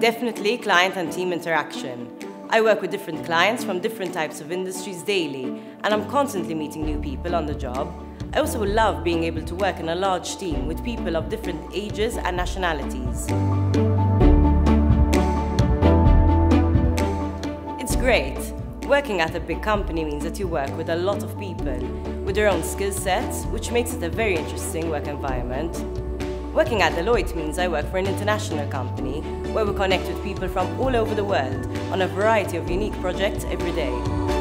Definitely client and team interaction. I work with different clients from different types of industries daily, and I'm constantly meeting new people on the job. I also love being able to work in a large team with people of different ages and nationalities. It's great. Working at a big company means that you work with a lot of people with their own skill sets, which makes it a very interesting work environment. Working at Deloitte means I work for an international company where we connect with people from all over the world on a variety of unique projects every day.